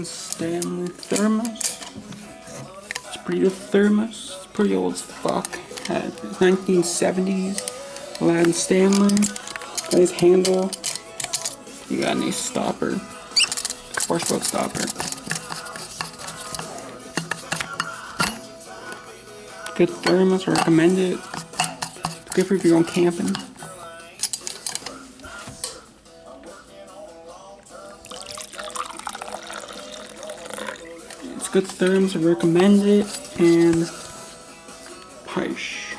Aladdin Stanley thermos. It's pretty good thermos. It's pretty old as fuck. Had 1970s Aladdin Stanley. Nice handle. You got a nice stopper. Boat stopper. Good thermos, recommend it. Good for if you're going camping. Good thermos, I recommend it, and Paish.